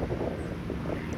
すいません。